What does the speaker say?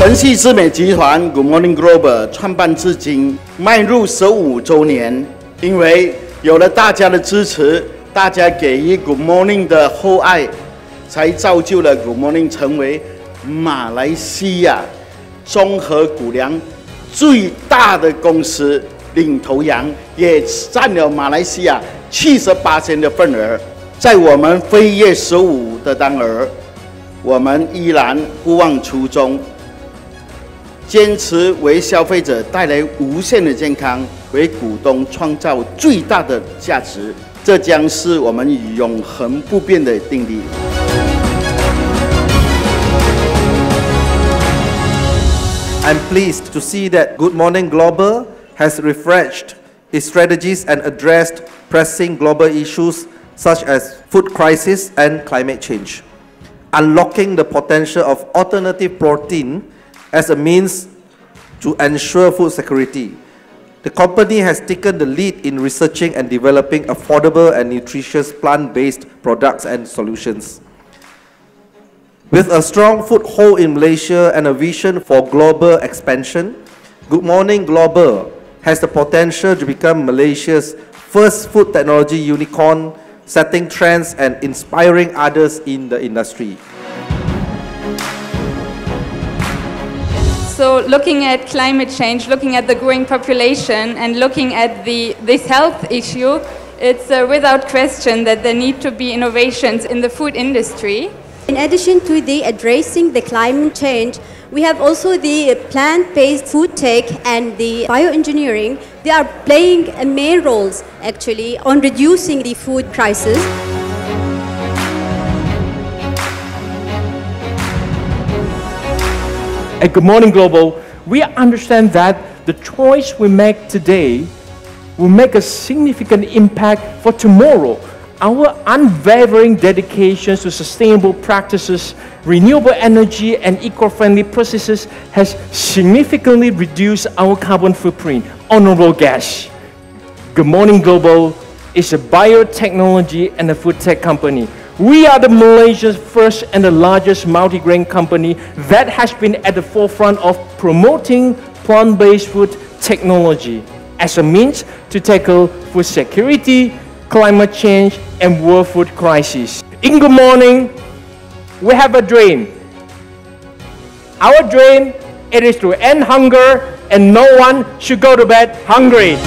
晨曦之美集团 Good Morning Global 创办至今，迈入十五周年。因为有了大家的支持，大家给予 Good Morning 的厚爱，才造就了 Good Morning 成为马来西亚综合谷粮最大的公司，领头羊，也占了马来西亚七十八千的份额。在我们飞跃十五的当儿，我们依然不忘初衷。坚持为消费者带来无限的健康，为股东创造最大的价值，这将是我们永恒不变的定律。I'm pleased to see that Good Morning Global has refreshed its strategies and addressed pressing global issues such as food crisis and climate change, unlocking the potential of alternative protein as a means to ensure food security. The company has taken the lead in researching and developing affordable and nutritious plant-based products and solutions. With a strong foothold in Malaysia and a vision for global expansion, Good Morning Global has the potential to become Malaysia's first food technology unicorn, setting trends and inspiring others in the industry. So looking at climate change, looking at the growing population and looking at the, this health issue, it's uh, without question that there need to be innovations in the food industry. In addition to the addressing the climate change, we have also the plant-based food tech and the bioengineering. They are playing a main roles actually on reducing the food crisis. At Good uh, Morning Global, we understand that the choice we make today will make a significant impact for tomorrow. Our unwavering dedication to sustainable practices, renewable energy, and eco-friendly processes has significantly reduced our carbon footprint. Honorable guests, Good Morning Global is a biotechnology and a food tech company. We are the Malaysia's first and the largest multi-grain company that has been at the forefront of promoting plant-based food technology as a means to tackle food security, climate change, and world food crisis. In Good Morning, we have a dream. Our dream it is to end hunger and no one should go to bed hungry.